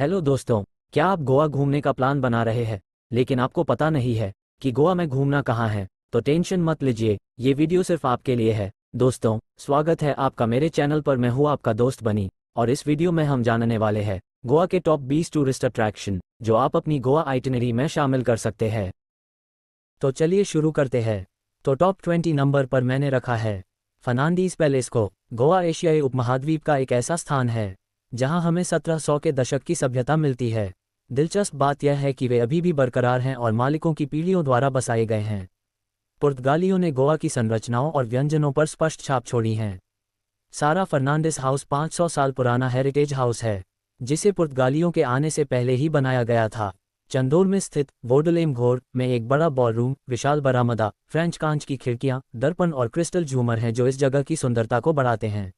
Hello दोस्तों, क्या आप गोवा घूमने का प्लान बना रहे हैं? लेकिन आपको पता नहीं है कि गोवा में घूमना कहाँ है तो टेंशन मत लीजिए, ये वीडियो सिर्फ़ आपके लिए है। दोस्तों, स्वागत है आपका मेरे चैनल पर, मैं हूँ आपका दोस्त बनी, और इस वीडियो में हम जानने वाले हैं गोवा के टॉप 20 टूरिस्ट अट्रैक्शन, जो आप अपनी गोवा आइटिनरी में शामिल कर सकते हैं। तो चलिए शुरू करते हैं। तो टॉप 20 नंबर पर मैंने रखा है, फर्नांडीज पैलेस को। गोवा एशियाई उपमहाद्वीप का एक ऐसा स्थान है जहाँ हमें 1700 के दशक की सभ्यता मिलती है। दिलचस्प बात यह है कि वे अभी भी बरकरार हैं और मालिकों की पीढ़ियों द्वारा बसाए गए हैं। पुर्तगालियों ने गोवा की संरचनाओं और व्यंजनों पर स्पष्ट छाप छोड़ी हैं। सारा फर्नांडिस हाउस 500 साल पुराना हेरिटेज हाउस है, जिसे पुर्तगालियों के आने से पहले ही बनाया गया था। चंदोर में स्थित वोडलेम घोर में एक बड़ा बॉलरूम, विशाल बरामदा, फ्रेंच कांच की खिड़कियाँ, दर्पण और क्रिस्टल झूमर हैं जो इस जगह की सुंदरता को बढ़ाते हैं।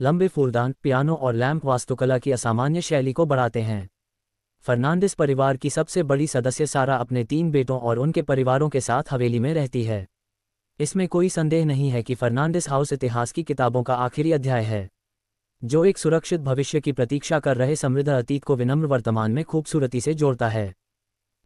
लंबे फूलदान, पियानो और लैंप वास्तुकला की असामान्य शैली को बढ़ाते हैं। फर्नांडिस परिवार की सबसे बड़ी सदस्य सारा अपने तीन बेटों और उनके परिवारों के साथ हवेली में रहती है। इसमें कोई संदेह नहीं है कि फर्नांडिस हाउस इतिहास की किताबों का आखिरी अध्याय है, जो एक सुरक्षित भविष्य की प्रतीक्षा कर रहे समृद्ध अतीत को विनम्र वर्तमान में खूबसूरती से जोड़ता है।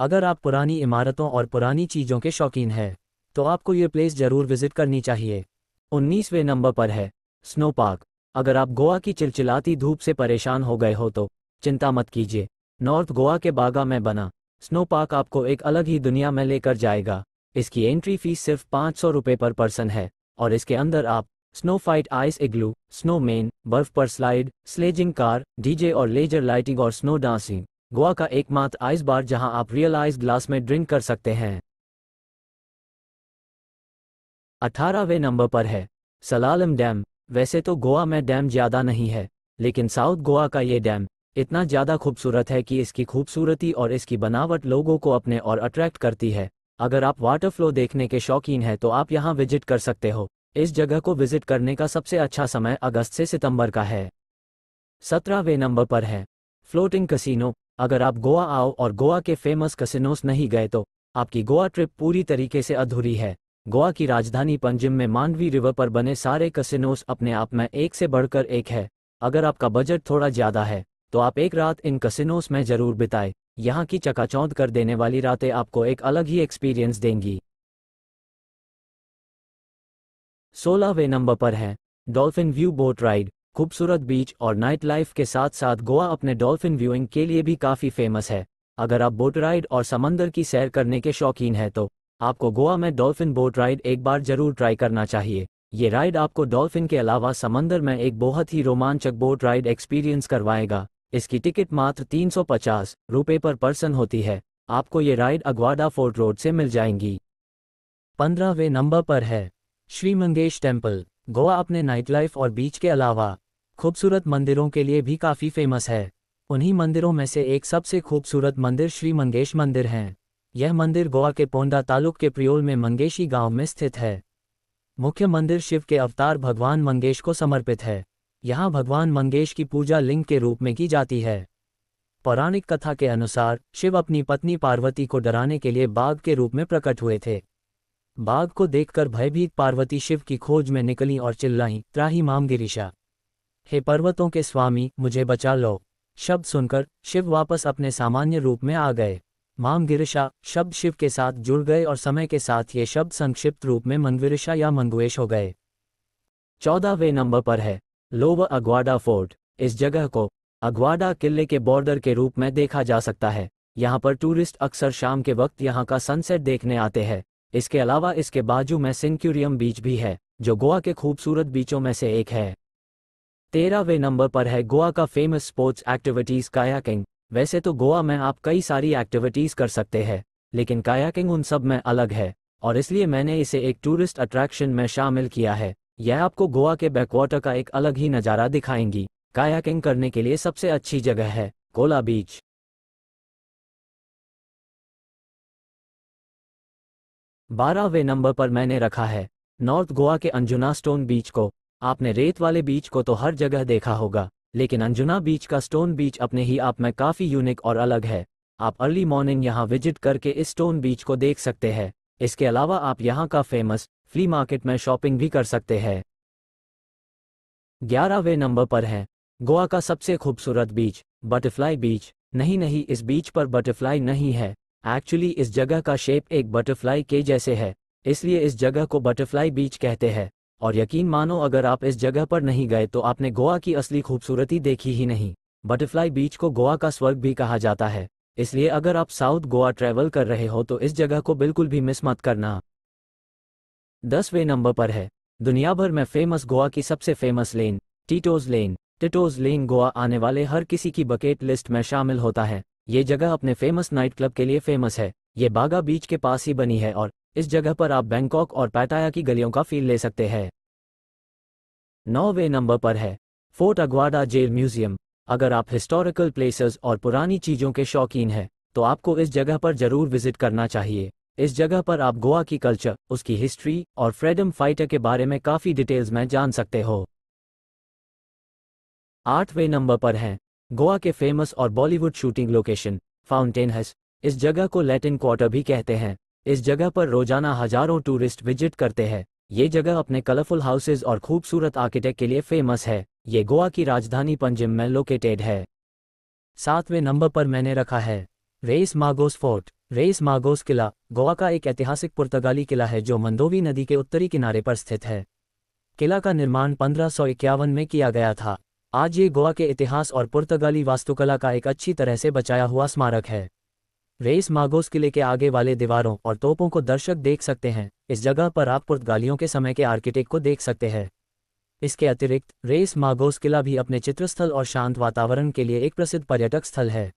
अगर आप पुरानी इमारतों और पुरानी चीज़ों के शौकीन हैं तो आपको ये प्लेस ज़रूर विज़िट करनी चाहिए। उन्नीसवें नंबर पर है, स्नो पार्क। अगर आप गोवा की चिलचिलाती धूप से परेशान हो गए हो तो चिंता मत कीजिए। नॉर्थ गोवा के बागा में बना स्नो पार्क आपको एक अलग ही दुनिया में लेकर जाएगा। इसकी एंट्री फ़ीस सिर्फ़ पाँच सौ पर पर्सन है, और इसके अंदर आप snow fight ice igloo, snow man, बर्फ़ पर स्लाइड, स्लेजिंग कार, डीजे और लेजर लाइटिंग और स्नो डांसिंग। गोवा का एकमात्र आइस बार जहाँ आप रियल आइस ग्लास में ड्रिंक कर सकते हैं। अठारहवें नंबर पर है सलालम डैम। वैसे तो गोवा में डैम ज़्यादा नहीं है, लेकिन साउथ गोवा का ये डैम इतना ज़्यादा खूबसूरत है कि इसकी खूबसूरती और इसकी बनावट लोगों को अपने और अट्रैक्ट करती है। अगर आप वाटर फ्लो देखने के शौकीन हैं तो आप यहाँ विज़िट कर सकते हो। इस जगह को विज़िट करने का सबसे अच्छा समय अगस्त से सितंबर का है। सत्रहवें नंबर पर है। Floating casino. अगर आप गोवा आओ और गोवा के फ़ेमस कसिनोस नहीं गए तो आपकी गोवा ट्रिप पूरी तरीके से अधूरी है। गोवा की राजधानी पंजिम में मांडवी रिवर पर बने सारे कसिनोस अपने आप में एक से बढ़कर एक है। अगर आपका बजट थोड़ा ज़्यादा है तो आप एक रात इन कसिनोस में ज़रूर बिताए। यहाँ की चकाचौंध कर देने वाली रातें आपको एक अलग ही एक्सपीरियंस देंगी। सोलहवें नंबर पर है, डॉल्फिन व्यू बोट राइड। खूबसूरत बीच और नाइट लाइफ के साथ साथ गोवा अपने डॉल्फिन व्यूइंग के लिए भी काफ़ी फ़ेमस है। अगर आप बोट राइड और समंदर की सैर करने के शौकीन हैं तो आपको गोवा में डॉल्फिन बोट राइड एक बार ज़रूर ट्राई करना चाहिए। ये राइड आपको डॉल्फिन के अलावा समंदर में एक बहुत ही रोमांचक बोट राइड एक्सपीरियंस करवाएगा। इसकी टिकट मात्र 350 रुपए पर पर्सन होती है। आपको ये राइड अग्वाडा फोर्ट रोड से मिल जाएँगी। पंद्रहवें नंबर पर है श्री मंगेश टेंपल गोवा अपने नाइट लाइफ और बीच के अलावा खूबसूरत मंदिरों के लिए भी काफ़ी फ़ेमस है। उन्हीं मंदिरों में से एक सबसे खूबसूरत मंदिर श्री मंगेश मंदिर हैं। यह मंदिर गोवा के पोंडा तालुक के प्रियोल में मंगेशी गाँव में स्थित है। मुख्य मंदिर शिव के अवतार भगवान मंगेश को समर्पित है। यहाँ भगवान मंगेश की पूजा लिंग के रूप में की जाती है। पौराणिक कथा के अनुसार, शिव अपनी पत्नी पार्वती को डराने के लिए बाघ के रूप में प्रकट हुए थे। बाघ को देखकर भयभीत पार्वती शिव की खोज में निकली और चिल्लाई, त्राही माम गिरीशा। हे पर्वतों के स्वामी, मुझे बचा लो। शब्द सुनकर, शिव वापस अपने सामान्य रूप में आ गए। माम गिरिशा शब्द शिव के साथ जुड़ गए और समय के साथ ये शब्द संक्षिप्त रूप में मंगविरिशा या मंगवेश हो गए। चौदहवें नंबर पर है लोवर अग्वाडा फोर्ट, इस जगह को, अग्वाडा किले के बॉर्डर के रूप में देखा जा सकता है। यहाँ पर टूरिस्ट अक्सर शाम के वक्त यहाँ का सनसेट देखने आते हैं। इसके अलावा इसके बाजू में सिंक्यूरियम बीच भी है, जो गोवा के खूबसूरत बीचों में से एक है। तेरहवें नंबर पर है गोवा का फ़ेमस स्पोर्ट्स एक्टिविटीज़ कायाकिंग वैसे तो गोवा में आप कई सारी एक्टिविटीज़ कर सकते हैं, लेकिन कायाकिंग उन सब में अलग है, और इसलिए मैंने इसे एक टूरिस्ट अट्रैक्शन में शामिल किया है। यह आपको गोवा के बैकवाटर का एक अलग ही नज़ारा दिखाएँगी। कायाकिंग करने के लिए सबसे अच्छी जगह है कोला बीच बारहवें नंबर पर मैंने रखा है नॉर्थ गोवा के अंजुना स्टोन बीच को। आपने रेत वाले बीच को तो हर जगह देखा होगा। लेकिन अंजुना बीच का स्टोन बीच अपने ही आप में काफ़ी यूनिक और अलग है। आप अर्ली मॉर्निंग यहाँ विज़िट करके इस स्टोन बीच को देख सकते हैं। इसके अलावा आप यहाँ का फ़ेमस फ्ली मार्केट में शॉपिंग भी कर सकते हैं। ग्यारहवें नंबर पर है, गोवा का सबसे खूबसूरत बीच, बटरफ्लाई बीच। नहीं नहीं, इस बीच पर बटरफ्लाई नहीं है। एक्चुअली इस जगह का शेप एक बटरफ्लाई के जैसे है, इसलिए इस जगह को बटरफ्लाई बीच कहते हैं। और यकीन मानो अगर आप इस जगह पर नहीं गए तो आपने गोवा की असली खूबसूरती देखी ही नहीं। बटरफ्लाई बीच को गोवा का स्वर्ग भी कहा जाता है। इसलिए अगर आप साउथ गोवा ट्रैवल कर रहे हो तो इस जगह को बिल्कुल भी मिस मत करना। दसवें नंबर पर है। दुनिया भर में फ़ेमस गोवा की सबसे famous lane Tito's lane Tito's lane Goa आने वाले हर किसी की बकेट लिस्ट में शामिल होता है। ये जगह अपने फ़ेमस नाइट क्लब के लिए फ़ेमस है। ये बागा बीच के पास ही बनी है और इस जगह पर आप बैंकॉक और पैताया की गलियों का फील ले सकते हैं। नौवे नंबर पर है, फोर्ट अग्वाडा जेल म्यूज़ियम। अगर आप हिस्टोरिकल प्लेसेस और पुरानी चीज़ों के शौकीन हैं तो आपको इस जगह पर ज़रूर विज़िट करना चाहिए। इस जगह पर आप गोवा की कल्चर, उसकी हिस्ट्री और फ्रीडम फाइटर के बारे में काफ़ी डिटेल्स में जान सकते हो। आठवें नंबर पर हैं, गोवा के फ़ेमस और Bollywood shooting location Fontainhas इस जगह को लैटिन क्वार्टर भी कहते हैं। इस जगह पर रोज़ाना हज़ारों टूरिस्ट विज़िट करते हैं। ये जगह अपने कलरफुल हाउसेज और खूबसूरत आर्किटेक्ट के लिए फ़ेमस है। ये गोवा की राजधानी पंजिम में लोकेटेड है। सातवें नंबर पर मैंने रखा है। रेस मागोस फोर्ट। रेस मागोस किला, गोवा का एक ऐतिहासिक पुर्तगाली किला है जो मंदोवी नदी के उत्तरी किनारे पर स्थित है। किला का निर्माण पंद्रह में किया गया था। आज ये गोवा के इतिहास और पुर्तगाली वास्तुकला का एक अच्छी तरह से बचाया हुआ स्मारक है। रेस मागोस किले के आगे वाले दीवारों और तोपों को दर्शक देख सकते हैं। इस जगह पर आप पुर्तगालियों के समय के आर्किटेक्ट को देख सकते हैं। इसके अतिरिक्त, रेस मागोस किला भी अपने चित्रस्थल और शांत वातावरण के लिए एक प्रसिद्ध पर्यटक स्थल है।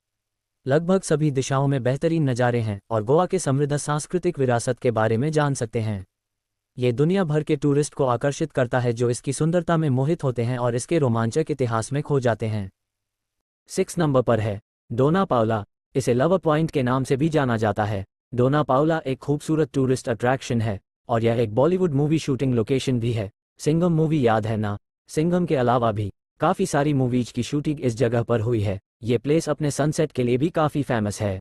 लगभग सभी दिशाओं में बेहतरीन नज़ारे हैं और गोवा के समृद्ध सांस्कृतिक विरासत के बारे में जान सकते हैं। ये दुनिया भर के टूरिस्ट को आकर्षित करता है जो इसकी सुंदरता में मोहित होते हैं और इसके रोमांचक इतिहास में खो जाते हैं। सिक्स नंबर पर है, डोना पावला। इसे लवर पॉइंट के नाम से भी जाना जाता है। डोना पावला एक खूबसूरत टूरिस्ट अट्रैक्शन है, और यह एक बॉलीवुड मूवी शूटिंग लोकेशन भी है। सिंगम मूवी याद है ना? सिंगम के अलावा भी काफ़ी सारी मूवीज़ की शूटिंग इस जगह पर हुई है। ये प्लेस अपने सनसेट के लिए भी काफ़ी फ़ेमस है।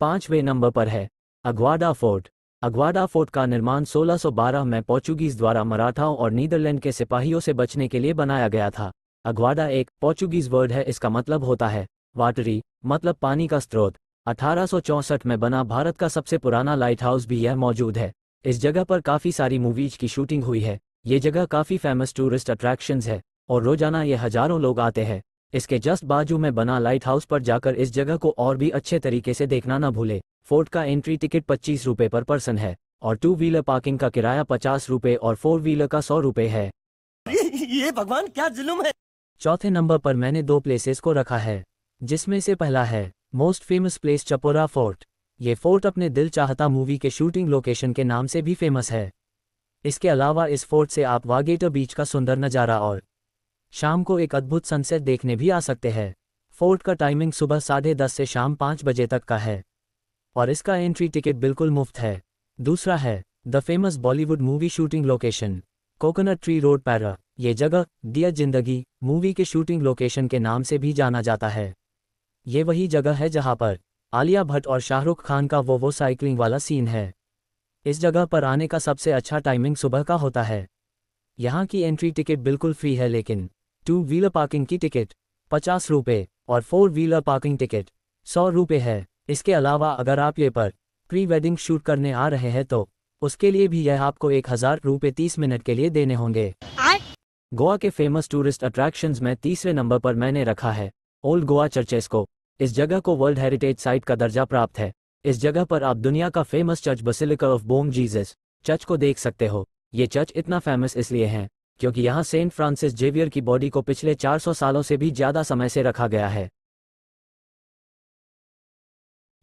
पाँचवें नंबर पर है, अग्वाडा फोर्ट। अग्वाडा फोर्ट का निर्माण 1612 में पोर्चुगीज द्वारा मराठाओं और नीदरलैंड के सिपाहियों से बचने के लिए बनाया गया था। अग्वाडा एक पोर्चुगीज वर्ड है, इसका मतलब होता है वाटरी मतलब पानी का स्रोत। अठारह में बना भारत का सबसे पुराना लाइट हाउस भी यह मौजूद है। इस जगह पर काफ़ी सारी मूवीज़ की शूटिंग हुई है। ये जगह काफ़ी फ़ेमस टूरिस्ट अट्रैक्शंस है और रोज़ाना ये हज़ारों लोग आते हैं। इसके जस्ट बाजू में बना लाइट हाउस पर जाकर इस जगह को और भी अच्छे तरीके से देखना न भूले। फोर्ट का एंट्री टिकट पच्चीस रुपए पर पर्सन है और टू व्हीलर पार्किंग का किराया पचास रुपए और फोर व्हीलर का सौ रुपए है। ये भगवान क्या जुलुम है? चौथे नंबर पर मैंने दो प्लेसेस को रखा है। जिसमें से पहला है most famous place Chapora fort ये फोर्ट अपने दिल चाहता मूवी के शूटिंग लोकेशन के नाम से भी फ़ेमस है। इसके अलावा इस फोर्ट से आप वागेटर बीच का सुंदर नज़ारा और शाम को एक अद्भुत सनसेट देखने भी आ सकते हैं। फोर्ट का टाइमिंग सुबह साढ़े दस से शाम पाँच बजे तक का है। और इसका एंट्री टिकट बिल्कुल मुफ़्त है। दूसरा है the famous Bollywood movie shooting location coconut tree road Parra ये जगह डियर ज़िंदगी मूवी के शूटिंग लोकेशन के नाम से भी जाना जाता है। ये वही जगह है जहाँ पर आलिया भट्ट और शाहरुख खान का वो वो साइकिलिंग वाला सीन है। इस जगह पर आने का सबसे अच्छा टाइमिंग सुबह का होता है। यहाँ की एंट्री टिकट बिल्कुल फ्री है लेकिन टू व्हीलर पार्किंग की टिकट पचास रुपये और फोर व्हीलर पार्किंग टिकट सौ रुपये है। इसके अलावा अगर आप ये पर प्री वेडिंग शूट करने आ रहे हैं तो उसके लिए भी यह आपको एक हज़ार रुपये तीस मिनट के लिए देने होंगे। गोवा के फ़ेमस टूरिस्ट अट्रैक्शंस में तीसरे नंबर पर मैंने रखा है। ओल्ड गोवा चर्चेस को इस जगह को वर्ल्ड हेरिटेज साइट का दर्जा प्राप्त है। इस जगह पर आप दुनिया का famous church basilica of Bom Jesus church को देख सकते हो। ये चर्च इतना फ़ेमस इसलिए है, क्योंकि यहाँ सेंट फ्रांसिस जेवियर की बॉडी को पिछले 400 सालों से भी ज़्यादा समय से रखा गया है।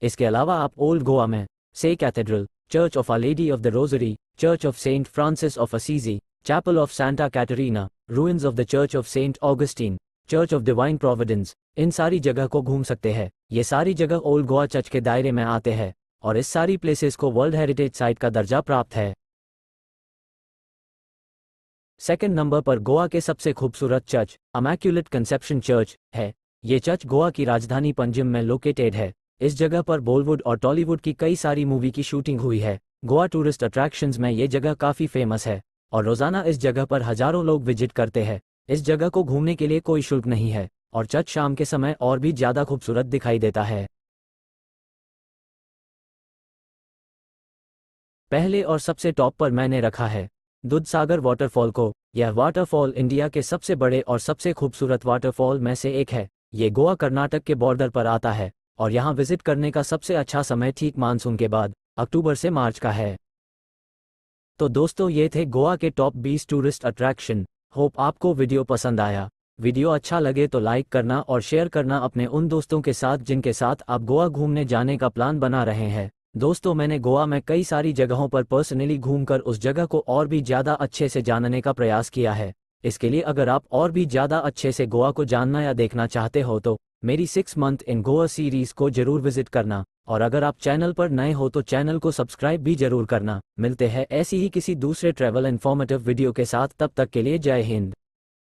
इसके अलावा आप ओल्ड गोवा में से cathedral church of our lady of the Rosary church of Saint Francis of Assisi chapel of Santa Catarina ruins of the church of Saint Augustine church of divine providence इन सारी जगह को घूम सकते हैं। ये सारी जगह ओल्ड गोवा चर्च के दायरे में आते हैं और इस सारी प्लेसेस को वर्ल्ड हेरिटेज साइट का दर्जा प्राप्त है। सेकेंड नंबर पर गोवा के सबसे खूबसूरत चर्च अमैक्यूलेट कंसेप्शन चर्च है। ये चर्च गोवा की राजधानी पंजिम में लोकेटेड है। इस जगह पर बॉलीवुड और टॉलीवुड की कई सारी मूवी की शूटिंग हुई है। गोवा टूरिस्ट अट्रैक्शंस में ये जगह काफ़ी फ़ेमस है और रोज़ाना इस जगह पर हज़ारों लोग विज़िट करते हैं। इस जगह को घूमने के लिए कोई शुल्क नहीं है, और चर्च शाम के समय और भी ज़्यादा खूबसूरत दिखाई देता है। पहले और सबसे टॉप पर मैंने रखा है, दूधसागर वाटरफॉल को। यह वाटरफॉल इंडिया के सबसे बड़े और सबसे खूबसूरत वाटरफॉल में से एक है। ये गोवा कर्नाटक के बॉर्डर पर आता है, और यहाँ विज़िट करने का सबसे अच्छा समय ठीक मानसून के बाद, अक्टूबर से मार्च का है। तो दोस्तों, ये थे गोवा के टॉप 20 टूरिस्ट अट्रैक्शन। होप आपको वीडियो पसंद आया। वीडियो अच्छा लगे तो लाइक करना और शेयर करना अपने उन दोस्तों के साथ जिनके साथ आप गोवा घूमने जाने का प्लान बना रहे हैं। दोस्तों, मैंने गोवा में कई सारी जगहों पर पर्सनली घूमकर उस जगह को और भी ज़्यादा अच्छे से जानने का प्रयास किया है। इसके लिए अगर आप और भी ज़्यादा अच्छे से गोवा को जानना या देखना चाहते हो तो मेरी six month in Goa series को ज़रूर विज़िट करना। और अगर आप चैनल पर नए हो तो चैनल को सब्सक्राइब भी ज़रूर करना। मिलते हैं ऐसी ही किसी दूसरे ट्रैवल इन्फॉर्मेटिव वीडियो के साथ, तब तक के लिए जय हिंद।